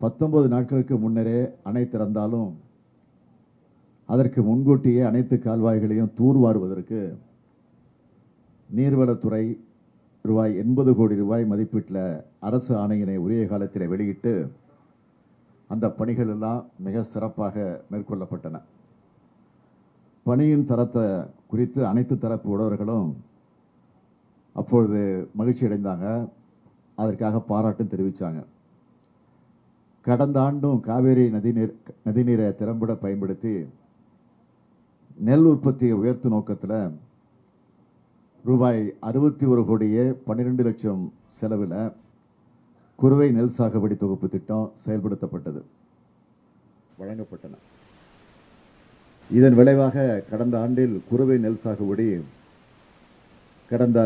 பத்தொன்பது நாட்களுக்கு முன்னரே அணை திறந்தாலும் அதற்கு முன்கூட்டியே அனைத்து கால்வாய்களையும் தூர்வாருவதற்கு நீர்வளத்துறை ரூபாய் எண்பது கோடி ரூபாய் மதிப்பீட்டில் அரசு ஆணையினை உரிய காலத்தில் வெளியிட்டு அந்த பணிகள் எல்லாம் மிக சிறப்பாக மேற்கொள்ளப்பட்டன. பணியின் தரத்தை குறித்து அனைத்து தரப்பு உடவர்களும் அப்பொழுது மகிழ்ச்சி அடைந்தாங்க அதற்காக பாராட்டும் தெரிவித்தாங்க கடந்த ஆண்டும் காவேரி நதிநீர் நதிநீரை திறம்பட பயன்படுத்தி நெல் உற்பத்தியை உயர்த்தும் நோக்கத்தில் ரூபாய் அறுபத்தி ஒரு கோடியே பன்னிரெண்டு லட்சம் செலவில் குறுவை நெல் சாகுபடி தொகுப்பு திட்டம் செயல்படுத்தப்பட்டது. வழங்கப்பட்டன. இதன் விளைவாக கடந்த ஆண்டில் குறுவை நெல் சாகுபடி கடந்த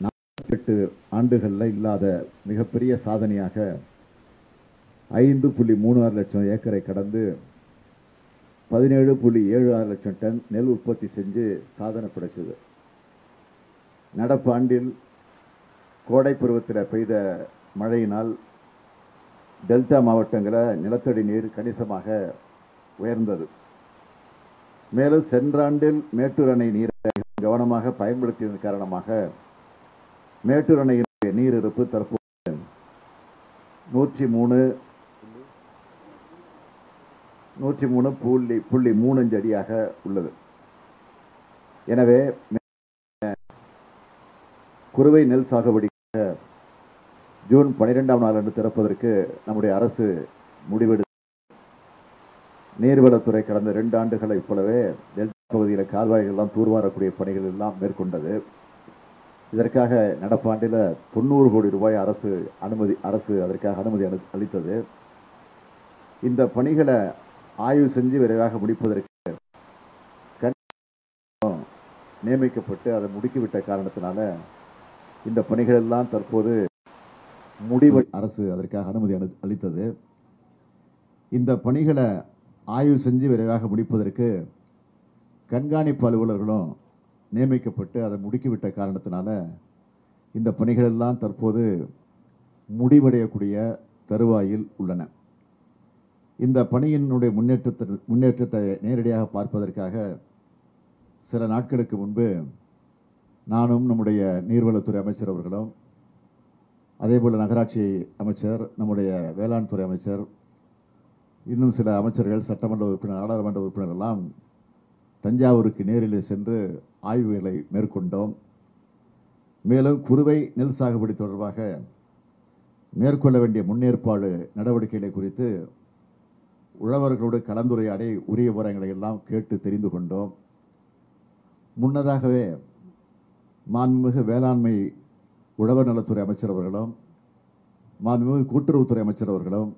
நாற்பத்தெட்டு ஆண்டுகளில் இல்லாத மிகப்பெரிய சாதனையாக ஐந்து புள்ளி மூணு ஆறு லட்சம் ஏக்கரை கடந்து பதினேழு புள்ளி ஏழு ஆறு லட்சம் டன் நெல் உற்பத்தி செஞ்சு சாதனை படைச்சது. நடப்பு ஆண்டில் கோடை பருவத்தில் பெய்த மழையினால் டெல்டா மாவட்டங்களில் நிலத்தடி நீர் கணிசமாக உயர்ந்தது. மேலும் சென்ற ஆண்டில் மேட்டூர் அணை நீரை கவனமாக பயன்படுத்தியதன் காரணமாக மேட்டூர் அணையின் நீர் இருப்பு தற்போது நூற்றி மூணு நூற்றி மூணு புள்ளி புள்ளி மூணஞ்சு அடியாக உள்ளது. எனவே குறுவை நெல் சாகுபடிக்காக ஜூன் பனிரெண்டாம் நாள் திறப்பதற்கு நம்முடைய அரசு முடிவெடு நீர்வளத்துறை கடந்த ரெண்டு ஆண்டுகளைப் போலவே டெல்டா பகுதியில் கால்வாய்கள்லாம் தூர்வாரக்கூடிய பணிகள் எல்லாம் மேற்கொண்டது. இதற்காக நடப்பாண்டில் தொண்ணூறு கோடி ரூபாய் அரசு அனுமதி அரசு அதற்காக அனுமதி அளித்தது. இந்த பணிகளை ஆய்வு செஞ்சு விரைவாக முடிப்பதற்கு நியமிக்கப்பட்டு அதை முடுக்கிவிட்ட காரணத்தினால இந்த பணிகள் எல்லாம் தற்போது முடிவு அரசு அதற்காக அனுமதி அளி- அளித்தது. இந்த பணிகளை ஆய்வு செஞ்சு விரைவாக முடிப்பதற்கு கண்காணிப்பு அலுவலர்களும் நியமிக்கப்பட்டு அதை முடுக்கிவிட்ட காரணத்தினால இந்த பணிகள் எல்லாம் தற்போது முடிவடையக்கூடிய தருவாயில் உள்ளன. இந்த பணியினுடைய முன்னேற்றத்தை முன்னேற்றத்தை நேரடியாக பார்ப்பதற்காக சில நாட்களுக்கு முன்பு நானும் நம்முடைய நீர்வளத்துறை அமைச்சர் அவர்களும் அதேபோல் நகராட்சி அமைச்சர் நம்முடைய வேளாண் துறை அமைச்சர் இன்னும் சில அமைச்சர்கள் சட்டமன்ற உறுப்பினர் நாடாளுமன்ற உறுப்பினர் எல்லாம் தஞ்சாவூருக்கு நேரில் சென்று ஆய்வுகளை மேற்கொண்டோம். மேலும் குறுவை நெல் சாகுபடி தொடர்பாக மேற்கொள்ள வேண்டிய முன்னேற்பாடு நடவடிக்கைகளை குறித்து உழவர்களோடு கலந்துரையாடி உரிய விவரங்களை எல்லாம் கேட்டு தெரிந்து கொண்டோம். முன்னதாகவே மாண்புமிகு வேளாண்மை உழவர் நலத்துறை அமைச்சர் அவர்களும் மாண்புமிகு கூட்டுறவுத்துறை அமைச்சர் அவர்களும்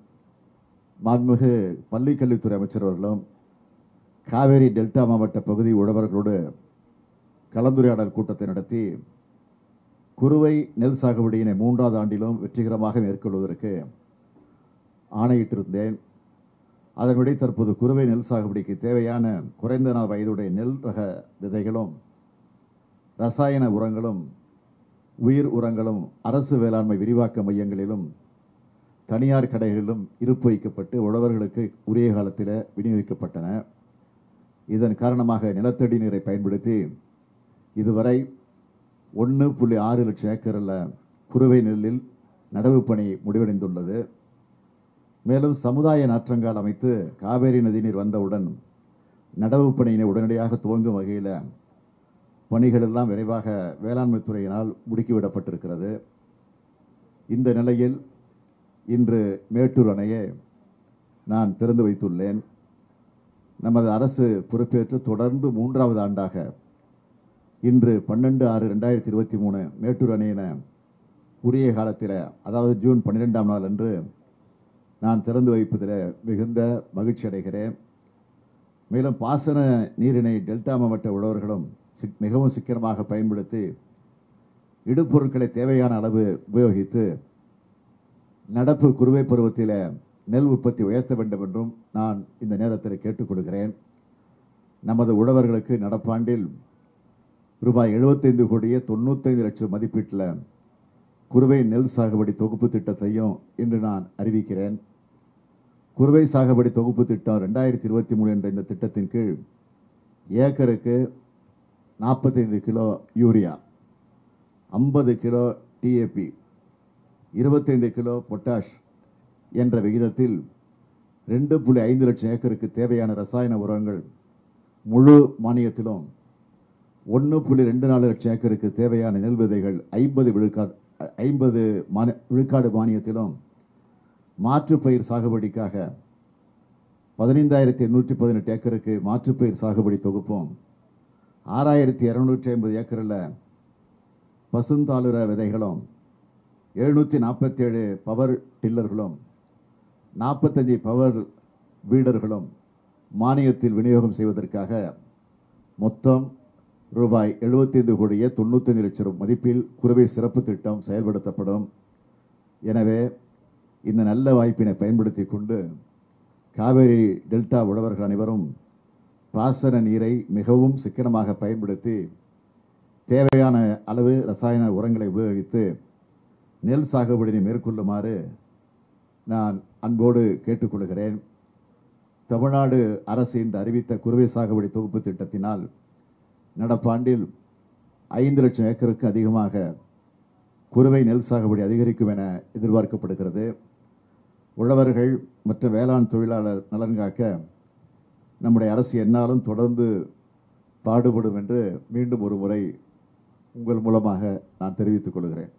மாண்புமிகு பள்ளிக்கல்வித்துறை அமைச்சர் அவர்களும் காவேரி டெல்டா மாவட்ட பகுதி உழவர்களோடு கலந்துரையாடல் கூட்டத்தை நடத்தி குறுவை நெல் சாகுபடியினை மூன்றாவது ஆண்டிலும் வெற்றிகரமாக மேற்கொள்வதற்கு ஆணையிட்டிருந்தேன். அதன்படி தற்போது குறுவை நெல் சாகுபடிக்கு தேவையான குறைந்த நாள் வயதுடைய நெல் ரக விதைகளும் ரசாயன உரங்களும் உயிர் உரங்களும் அரசு வேளாண்மை விரிவாக்க மையங்களிலும் தனியார் கடைகளிலும் இருப்பு வைக்கப்பட்டு உழவர்களுக்கு உரிய காலத்தில் விநியோகிக்கப்பட்டன. இதன் காரணமாக நிலத்தடி நீரை பயன்படுத்தி இதுவரை ஒன்று புள்ளி ஆறு லட்சம் ஏக்கரில் குறுவை நெல்லில் நடவு பணி முடிவடைந்துள்ளது. மேலும் சமுதாய நாற்றங்கால் அமைத்து காவேரி நதிநீர் வந்தவுடன் நடவு பணியினை உடனடியாக துவங்கும் வகையில் பணிகள் எல்லாம் விரைவாக வேளாண்மை துறையினால் முடுக்கிவிடப்பட்டிருக்கிறது. இந்த நிலையில் இன்று மேட்டூர் அணையை நான் திறந்து வைத்துள்ளேன். நமது அரசு பொறுப்பேற்று தொடர்ந்து மூன்றாவது ஆண்டாக இன்று பன்னெண்டு ஆறு ரெண்டாயிரத்தி இருபத்தி மூணு மேட்டூர் அணையின உரிய காலத்தில் அதாவது ஜூன் பன்னிரெண்டாம் நாள் அன்று நான் திறந்து வைப்பதில் மிகுந்த மகிழ்ச்சி அடைகிறேன். மேலும் பாசன நீரினை டெல்டா மாவட்ட உழவர்களும் சிக்- மிகவும் சிக்கனமாக பயன்படுத்தி இடுபொருட்களை தேவையான அளவு உபயோகித்து நடப்பு குறுவை பருவத்தில் நெல் உற்பத்தி உயர்த்த வேண்டும் என்றும் நான் இந்த நேரத்தில் கேட்டுக்கொள்கிறேன் நமது உழவர்களுக்கு நடப்பாண்டில் ரூபாய் 75 கோடியே தொண்ணூத்தைந்து லட்சம் மதிப்பீட்டில் குறுவை நெல் சாகுபடி தொகுப்பு திட்டத்தையும் இன்று நான் அறிவிக்கிறேன். குறுவை சாகுபடி தொகுப்பு திட்டம் ரெண்டாயிரத்தி இருபத்தி மூணு என்ற இந்த திட்டத்தின் கீழ் ஏக்கருக்கு நாற்பத்தைந்து கிலோ யூரியா ஐம்பது கிலோ டிஏபி இருபத்தைந்து கிலோ பொட்டாஷ் என்ற விகிதத்தில் ரெண்டு புள்ளி ஐந்து லட்சம் ஏக்கருக்கு தேவையான ரசாயன உரங்கள் முழு மானியத்திலும் ஒன்று புள்ளி ரெண்டு நாலு லட்சம் ஏக்கருக்கு தேவையான நெல் விதைகள் ஐம்பது விழுக்காடு ஐம்பது மானி விழுக்காடு மானியத்திலும் மாற்றுப்பயிர் சாகுபடிக்காக பதினைந்தாயிரத்தி எண்ணூற்றி பதினெட்டு ஏக்கருக்கு மாற்றுப்பயிர் சாகுபடி தொகுப்பும். ஆறாயிரத்தி இரநூற்றி ஐம்பது ஏக்கரில் பசுந்தாளுர விதைகளும் எழுநூற்றி நாற்பத்தேழு பவர் டில்லர்களும் நாற்பத்தஞ்சு பவர் வீடர்களும் மானியத்தில் விநியோகம் செய்வதற்காக மொத்தம் ரூபாய் 75 கோடியே தொண்ணூத்தஞ்சு லட்சம் மதிப்பில் குறுவை சிறப்பு திட்டம் செயல்படுத்தப்படும். எனவே இந்த நல்ல வாய்ப்பினை பயன்படுத்தி கொண்டு காவேரி டெல்டா உழவர்கள் அனைவரும் பாசன நீரை மிகவும் சிக்கனமாக பயன்படுத்தி தேவையான அளவு ரசாயன உரங்களை உபயோகித்து நெல் சாகுபடியை மேற்கொள்ளுமாறு நான் அன்போடு கேட்டுக்கொள்கிறேன். தமிழ்நாடு அரசு இன்று அறிவித்த குறுவை சாகுபடி தொகுப்பு திட்டத்தினால் நடப்பாண்டில் ஐந்து லட்சம் ஏக்கருக்கு அதிகமாக குறுவை நெல் சாகுபடி அதிகரிக்கும் என எதிர்பார்க்கப்படுகிறது. உழவர்கள் மற்ற வேளாண் தொழிலாளர் நலன் காக்க நம்முடைய அரசு என்னாலும் தொடர்ந்து பாடுபடும் என்று மீண்டும் ஒரு முறை உங்கள் மூலமாக நான் தெரிவித்துக் கொள்கிறேன்.